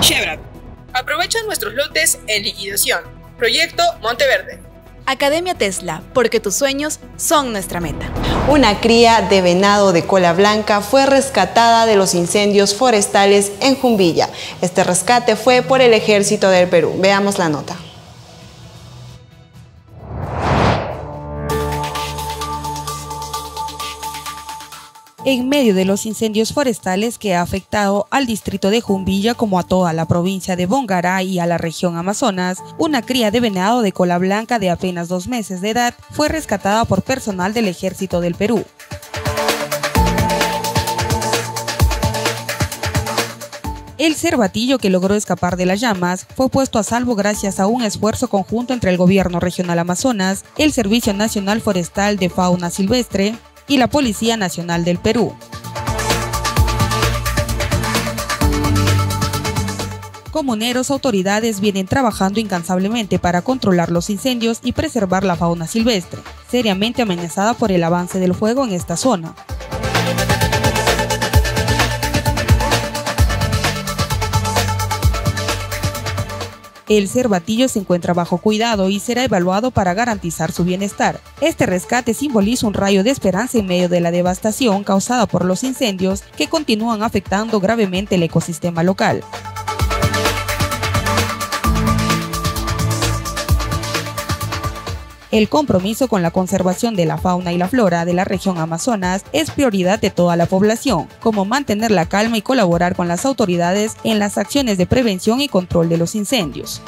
Chevrat. Aprovecha nuestros lotes en liquidación. Proyecto Monteverde. Academia Tesla, porque tus sueños son nuestra meta. Una cría de venado de cola blanca fue rescatada de los incendios forestales en Jumbilla. Este rescate fue por el Ejército del Perú. Veamos la nota. En medio de los incendios forestales que ha afectado al distrito de Jumbilla como a toda la provincia de Bongará y a la región Amazonas, una cría de venado de cola blanca de apenas dos meses de edad fue rescatada por personal del ejército del Perú. El cervatillo que logró escapar de las llamas fue puesto a salvo gracias a un esfuerzo conjunto entre el gobierno regional Amazonas, el Servicio Nacional Forestal de Fauna Silvestre, y la Policía Nacional del Perú. Comuneros, autoridades vienen trabajando incansablemente para controlar los incendios y preservar la fauna silvestre, seriamente amenazada por el avance del fuego en esta zona. El cervatillo se encuentra bajo cuidado y será evaluado para garantizar su bienestar. Este rescate simboliza un rayo de esperanza en medio de la devastación causada por los incendios que continúan afectando gravemente el ecosistema local. El compromiso con la conservación de la fauna y la flora de la región Amazonas es prioridad de toda la población, como mantener la calma y colaborar con las autoridades en las acciones de prevención y control de los incendios.